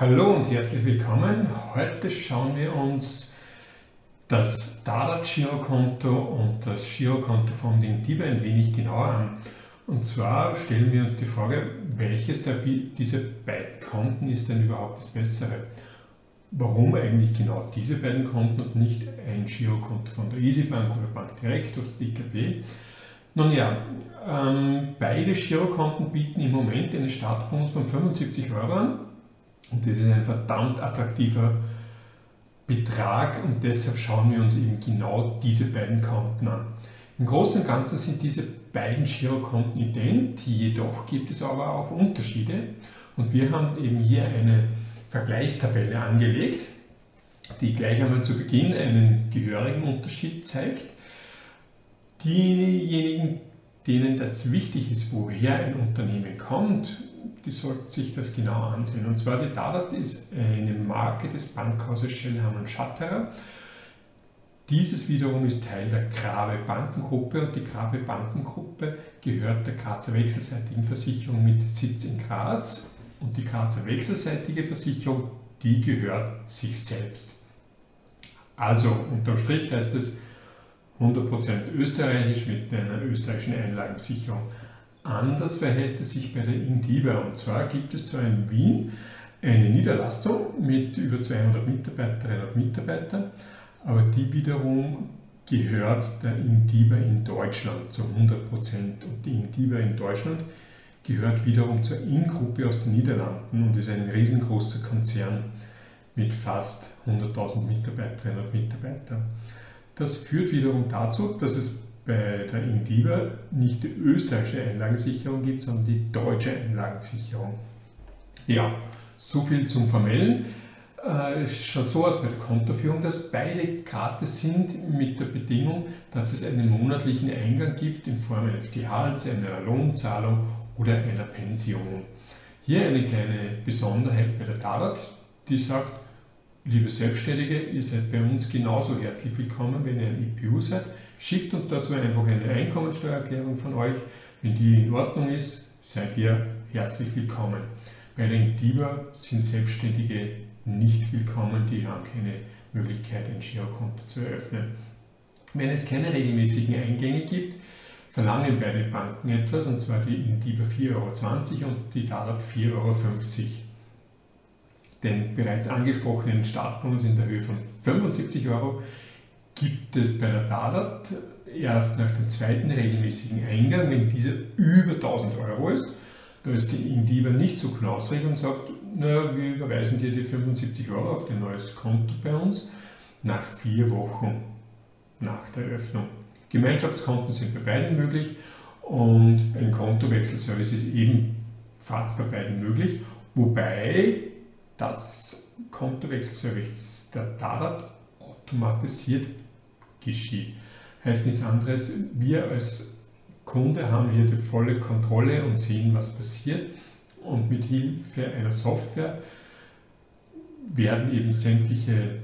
Hallo und herzlich willkommen. Heute schauen wir uns das Dadat-Girokonto und das Girokonto von den DIBA ein wenig genauer an. Und zwar stellen wir uns die Frage, welches der, dieser beiden Konten ist denn überhaupt das bessere? Warum eigentlich genau diese beiden Konten und nicht ein Girokonto von der EasyBank oder Bank Direkt oder DKB? Nun ja, ähm, beide Girokonten bieten im Moment einen Startbonus von 75 Euro an und das ist ein verdammt attraktiver Betrag und deshalb schauen wir uns eben genau diese beiden Konten an. Im Großen und Ganzen sind diese beiden Girokonten ident, jedoch gibt es aber auch Unterschiede und wir haben eben hier eine Vergleichstabelle angelegt, die gleich einmal zu Beginn einen gehörigen Unterschied zeigt. Diejenigen, denen das wichtig ist, woher ein Unternehmen kommt, die sollten sich das genau ansehen. Und zwar die Dadat ist eine Marke des Bankhauses Schellhammer Schatterer. Dieses wiederum ist Teil der Grave Bankengruppe und die Grave Bankengruppe gehört der Grazer Wechselseitigen Versicherung mit Sitz in Graz und die Grazer Wechselseitige Versicherung, die gehört sich selbst. Also unterm Strich heißt es 100% österreichisch mit einer österreichischen Einlagensicherung. Anders verhält es sich bei der Indiva. Und zwar gibt es zwar in Wien eine Niederlassung mit über 200 Mitarbeiterinnen und Mitarbeitern, aber die wiederum gehört der Indiva in Deutschland zu 100 Prozent. Und die Indiva in Deutschland gehört wiederum zur In-Gruppe aus den Niederlanden und ist ein riesengroßer Konzern mit fast 100.000 Mitarbeiterinnen und Mitarbeitern. Das führt wiederum dazu, dass es bei der Indiva nicht die österreichische Einlagensicherung gibt, sondern die deutsche Einlagensicherung. Ja, so viel zum Formellen. Äh, es schaut so aus bei der Kontoführung, dass beide Karten sind mit der Bedingung, dass es einen monatlichen Eingang gibt in Form eines Gehalts, einer Lohnzahlung oder einer Pension. Hier eine kleine Besonderheit bei der Dadat, die sagt, liebe Selbstständige, ihr seid bei uns genauso herzlich willkommen, wenn ihr ein IPU seid. Schickt uns dazu einfach eine Einkommensteuererklärung von euch. Wenn die in Ordnung ist, seid ihr herzlich willkommen. Bei den DIBA sind Selbstständige nicht willkommen, die haben keine Möglichkeit, ein Girokonto zu eröffnen. Wenn es keine regelmäßigen Eingänge gibt, verlangen beide Banken etwas, und zwar die Indiba 4,20 Euro und die DALAB 4,50 Euro. Den bereits angesprochenen Startbonus in der Höhe von 75 Euro gibt es bei der Dadat erst nach dem zweiten regelmäßigen Eingang, wenn dieser über 1000 Euro ist. Da ist die Indiva nicht so knausrig und sagt, na, wir überweisen dir die 75 Euro auf dein neues Konto bei uns nach vier Wochen nach der Eröffnung. Gemeinschaftskonten sind bei beiden möglich und ein Kontowechselservice ist ebenfalls bei beiden möglich, wobei das Kontowechselservice der Dadat automatisiert geschieht. Heißt nichts anderes, wir als Kunde haben hier die volle Kontrolle und sehen, was passiert. Und mit Hilfe einer Software werden eben sämtliche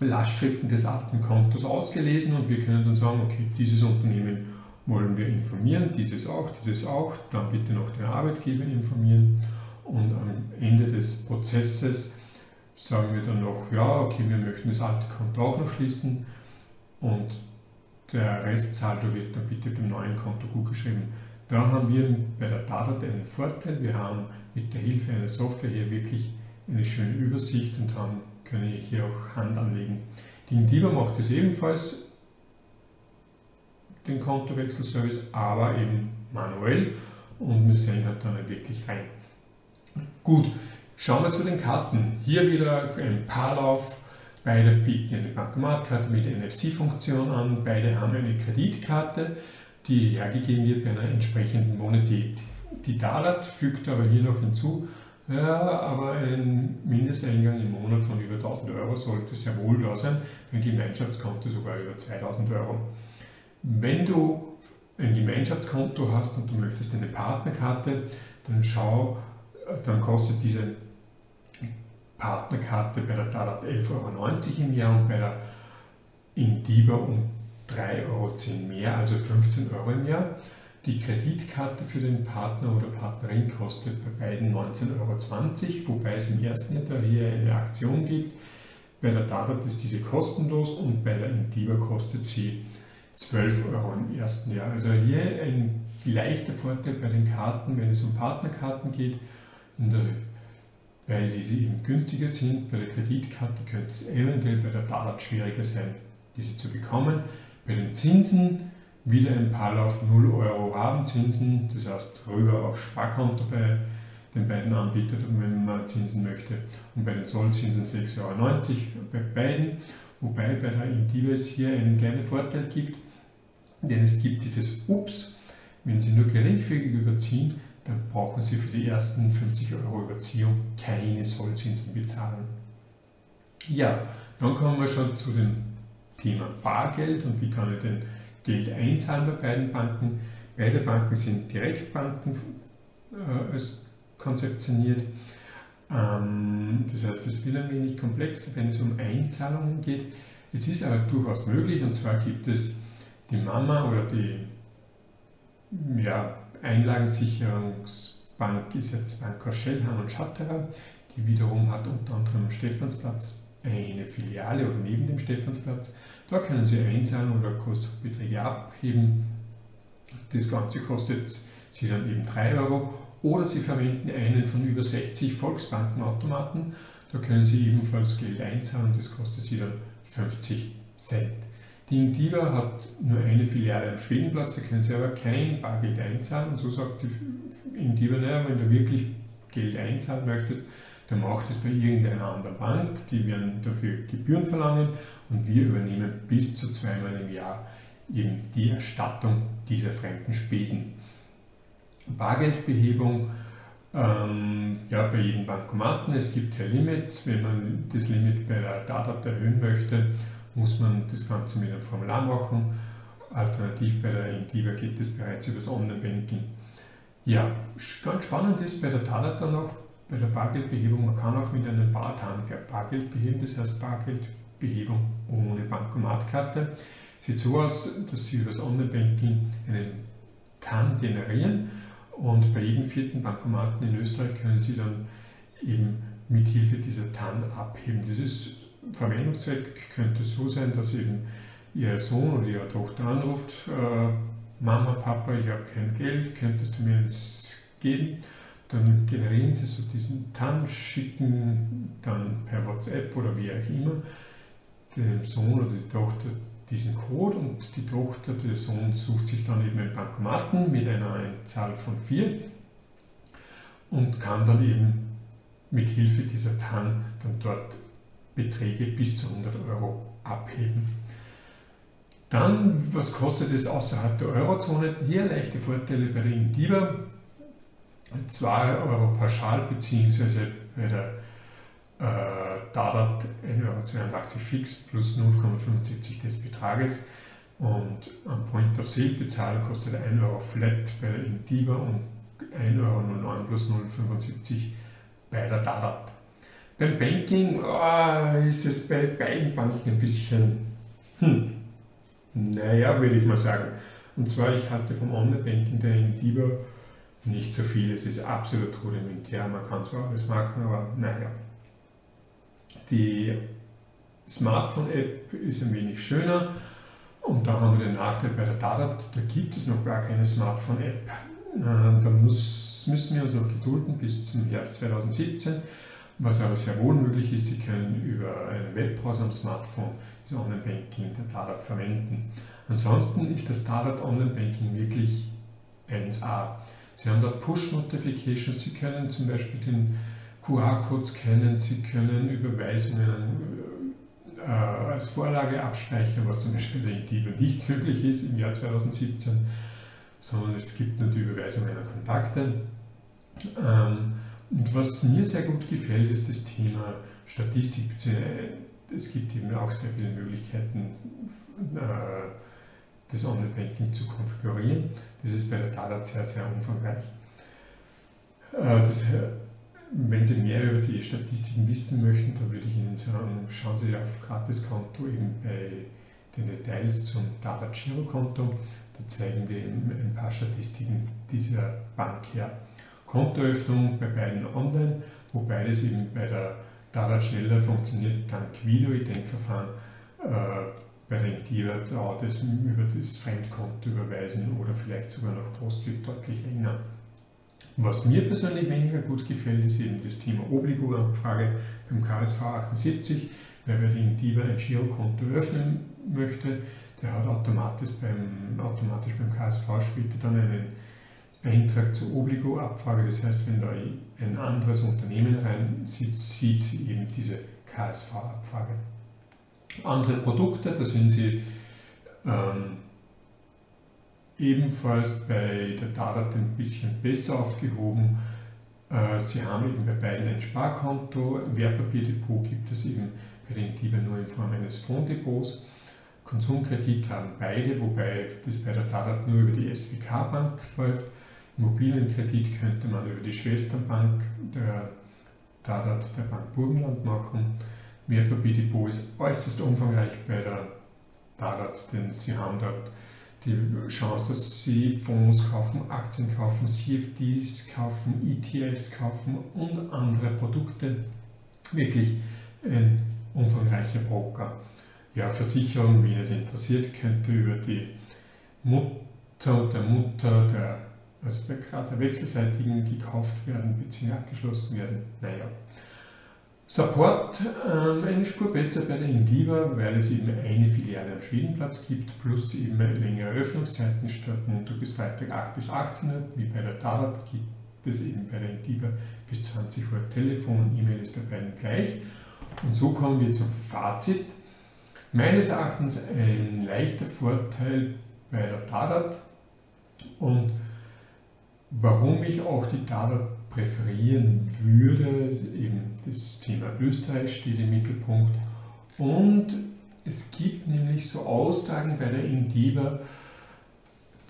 Lastschriften des alten Kontos ausgelesen und wir können dann sagen, okay, dieses Unternehmen wollen wir informieren, dieses auch, dieses auch, dann bitte noch den Arbeitgeber informieren und am Ende des Prozesses sagen wir dann noch, ja, okay, wir möchten das alte Konto auch noch schließen und der Restsaldo wird dann bitte dem neuen Konto gut geschrieben. Da haben wir bei der Dadat einen Vorteil. Wir haben mit der Hilfe einer Software hier wirklich eine schöne Übersicht und haben, können hier auch Hand anlegen. Die Indiva macht es ebenfalls, den Kontowechselservice, aber eben manuell und wir sehen halt dann wirklich rein. Gut, schauen wir zu den Karten. Hier wieder ein Paarlauf Beide bieten eine Bankomatkarte mit NFC-Funktion an, beide haben eine Kreditkarte, die hergegeben wird bei einer entsprechenden Bonität. Die Dalat fügt aber hier noch hinzu, ja, aber ein Mindesteingang im Monat von über 1000 Euro sollte sehr wohl da sein, ein Gemeinschaftskonto sogar über 2000 Euro. Wenn du ein Gemeinschaftskonto hast und du möchtest eine Partnerkarte, dann schau, dann kostet diese Partnerkarte bei der Dalat 11,90 Euro im Jahr und bei der Indiba um 3,10 Euro mehr, also 15 Euro im Jahr. Die Kreditkarte für den Partner oder Partnerin kostet bei beiden 19,20 Euro, wobei es im ersten Jahr hier eine Aktion gibt. Bei der Dadat ist diese kostenlos und bei der Indiva kostet sie 12 Euro im ersten Jahr. Also hier ein leichter Vorteil bei den Karten, wenn es um Partnerkarten geht, weil diese eben günstiger sind. Bei der Kreditkarte könnte es eventuell bei der Dadat schwieriger sein, diese zu bekommen. Bei den Zinsen wieder ein paar auf 0 Euro Rabenzinsen, das heißt rüber auf Sparkonto bei den beiden Anbietern, wenn man Zinsen möchte. Und bei den Sollzinsen 6,90 Euro bei beiden, wobei bei der Indives hier einen kleinen Vorteil gibt, denn es gibt dieses Ups, wenn Sie nur geringfügig überziehen, dann brauchen Sie für die ersten 50 Euro Überziehung keine Sollzinsen bezahlen. Ja, dann kommen wir schon zu dem Thema Bargeld und wie kann ich denn Geld einzahlen bei beiden Banken. Beide Banken sind Direktbanken äh, konzeptioniert. Ähm, das heißt, es wird ein wenig komplexer, wenn es um Einzahlungen geht. Es ist aber durchaus möglich und zwar gibt es die Mama oder die ja, Einlagensicherungsbank ist ja das Bankhaus Schellhahn und Schatterer, die wiederum hat unter anderem am Stephansplatz eine Filiale oder neben dem Stephansplatz. Da können Sie einzahlen oder größere Beträge abheben. Das Ganze kostet Sie dann eben 3 Euro oder Sie verwenden einen von über 60 Volksbankenautomaten. Da können Sie ebenfalls Geld einzahlen und das kostet Sie dann 50 Cent. Die Indiva hat nur eine Filiale am Schwedenplatz, da können Sie aber kein Bargeld einzahlen. Und so sagt die Indiva, naja, wenn du wirklich Geld einzahlen möchtest, dann macht es bei irgendeiner anderen Bank, die werden dafür Gebühren verlangen und wir übernehmen bis zu zweimal im Jahr eben die Erstattung dieser fremden Spesen. Bargeldbehebung ähm, ja, bei jedem Bankomaten. Es gibt ja Limits. Wenn man das Limit bei der Datat erhöhen möchte, muss man das Ganze mit einem Formular machen. Alternativ bei der Intiva geht es bereits über das Online-Banking. Ja, ganz spannend ist bei der Data noch, bei der Bargeldbehebung, man kann auch mit einem Bartan Bargeld beheben, das heißt Bargeldbehebung ohne Bankomatkarte. Sieht so aus, dass Sie über das Online-Banking einen TAN generieren und bei jedem vierten Bankomaten in Österreich können Sie dann eben mit Hilfe dieser TAN abheben. Das ist Verwendungszweck könnte so sein, dass eben Ihr Sohn oder Ihre Tochter anruft, äh, Mama, Papa, ich habe kein Geld, könntest du mir eins geben? Dann generieren Sie so diesen TAN, schicken dann per WhatsApp oder wie auch immer dem Sohn oder die Tochter diesen Code und die Tochter, der Sohn sucht sich dann eben einen Bankomaten mit einer Zahl von 4 und kann dann eben mit Hilfe dieser TAN dann dort Beträge bis zu 100 Euro abheben. Dann, was kostet es außerhalb der Eurozone? Hier leichte Vorteile bei der Indiva. 2 Euro pauschal bzw. bei der äh, Dadat 1,82 Euro fix plus 0,75 des Betrages. Und am Point of Sale bezahlen kostet 1 Euro flat bei der Indiva und 1,09 Euro plus 0,75 bei der Dadat. Beim Banking oh, ist es bei beiden Banken ein bisschen, hm, naja, würde ich mal sagen. Und zwar, ich halte vom Online-Banking der Indiva nicht so viel. Es ist absolut rudimentär, man kann zwar alles machen, aber naja. Die Smartphone-App ist ein wenig schöner und da haben wir den Nachteil bei der Dadat, da gibt es noch gar keine Smartphone-App. Äh, da muss, müssen wir uns noch gedulden bis zum Herbst 2017. Was aber sehr wohl möglich ist, Sie können über einen Webbrowser am Smartphone das Online-Banking der Dadat verwenden. Ansonsten ist das Dadat Online-Banking wirklich 1A. Sie haben dort Push-Notifications, Sie können zum Beispiel den QR-Code scannen, Sie können Überweisungen äh, als Vorlage abspeichern, was zum Beispiel Intiba nicht möglich ist im Jahr 2017, sondern es gibt nur die Überweisung einer Kontakte. Ähm, und was mir sehr gut gefällt, ist das Thema Statistik. Es gibt eben auch sehr viele Möglichkeiten, äh, das Online-Banking zu konfigurieren. Das ist bei der Dadat sehr, sehr umfangreich. Äh, das, wenn Sie mehr über die Statistiken wissen möchten, dann würde ich Ihnen sagen, schauen Sie auf Gratiskonto eben bei den Details zum Dadat Girokonto. Da zeigen wir eben ein paar Statistiken dieser Bank her. Kontoöffnung bei beiden online, wobei das eben bei der Dada schneller funktioniert dank Video-Identverfahren. Äh, bei Intira dauert es über das Fremdkonto überweisen oder vielleicht sogar noch Postweg deutlich länger. Was mir persönlich weniger gut gefällt, ist eben das Thema Obligo-Abfrage beim KSV 78. Wer bei der Intiva ein Girokonto öffnen möchte, der hat automatisch beim, automatisch beim KSV später dann einen Eintrag zur Obligo-Abfrage. Das heißt, wenn da ein anderes Unternehmen rein sieht, sieht sie eben diese KSV-Abfrage. Andere Produkte, da sind sie ähm, ebenfalls bei der Dadat ein bisschen besser aufgehoben. Äh, sie haben eben bei beiden ein Sparkonto, ein Wertpapierdepot gibt es eben bei den Intiba nur in Form eines Fonddepots. Konsumkredit haben beide, wobei das bei der Dadat nur über die SWK-Bank läuft. Immobilienkredit könnte man über die Schwesternbank der Dadat der Bank Burgenland machen. Wertpapierdepot ist äußerst umfangreich bei der Dadat, denn sie haben dort die Chance, dass sie Fonds kaufen, Aktien kaufen, CFDs kaufen, ETFs kaufen und andere Produkte. Wirklich ein umfangreicher Broker. Ja, Versicherung, wen es interessiert, könnte über die Mutter der Mutter der, also bei Wechselseitigen gekauft werden bzw. abgeschlossen werden. Naja, Support ähm, eine Spur besser bei der Indiva, weil es eben eine Filiale am Schwedenplatz gibt, plus eben längere Öffnungszeiten statt Montag bis Freitag 8 bis 18 Uhr, wie bei der Tarat gibt es eben bei der Indiva bis 20 Uhr Telefon, E-Mail ist bei beiden gleich. Und so kommen wir zum Fazit. Meines Erachtens ein leichter Vorteil bei der Tadat und warum ich auch die Tadat präferieren würde. Eben das Thema Österreich steht im Mittelpunkt. Und es gibt nämlich so Aussagen bei der Indiva,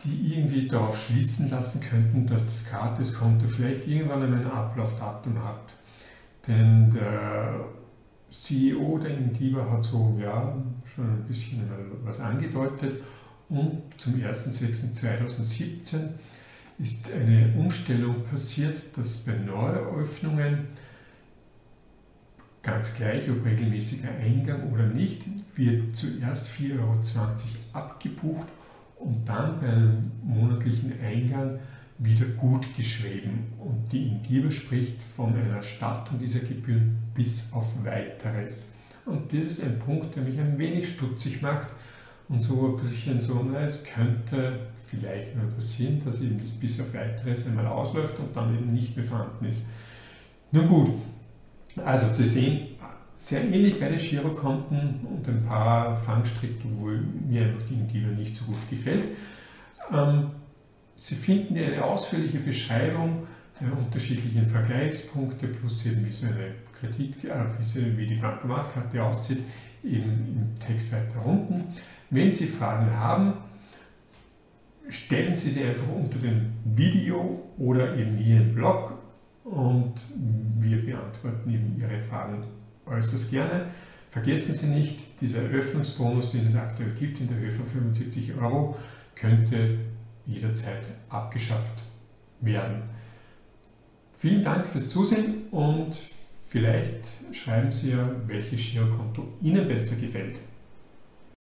die irgendwie darauf schließen lassen könnten, dass das Gratiskonto vielleicht irgendwann ein Ablaufdatum hat. Denn der CEO der Indiva hat so ja, schon ein bisschen was angedeutet und zum 1.6.2017 ist eine Umstellung passiert, dass bei Neueröffnungen ganz gleich, ob regelmäßiger Eingang oder nicht, wird zuerst 4,20 Euro abgebucht und dann bei einem monatlichen Eingang wieder gut geschrieben. Und die Ingiber spricht von einer Stattung dieser Gebühren bis auf weiteres. Und das ist ein Punkt, der mich ein wenig stutzig macht und so ein bisschen so, es könnte vielleicht mal passieren, dass eben das bis auf weiteres einmal ausläuft und dann eben nicht vorhanden ist. Nun gut, also Sie sehen, sehr ähnlich bei den Girokonten und ein paar Fangstricke, wo mir einfach die Ingenieur nicht so gut gefällt. Ähm, Sie finden eine ausführliche Beschreibung der unterschiedlichen Vergleichspunkte plus eben wie so eine Kredit, äh, wie die Bankomatkarte aussieht, eben im Text weiter unten. Wenn Sie Fragen haben, stellen Sie die einfach unter dem Video oder eben hier im Blog und wir beantworten eben Ihre Fragen äußerst gerne. Vergessen Sie nicht, dieser Eröffnungsbonus, den es aktuell gibt in der Höhe von 75 Euro, könnte jederzeit abgeschafft werden. Vielen Dank fürs Zusehen und vielleicht schreiben Sie ja, welches Girokonto Ihnen besser gefällt.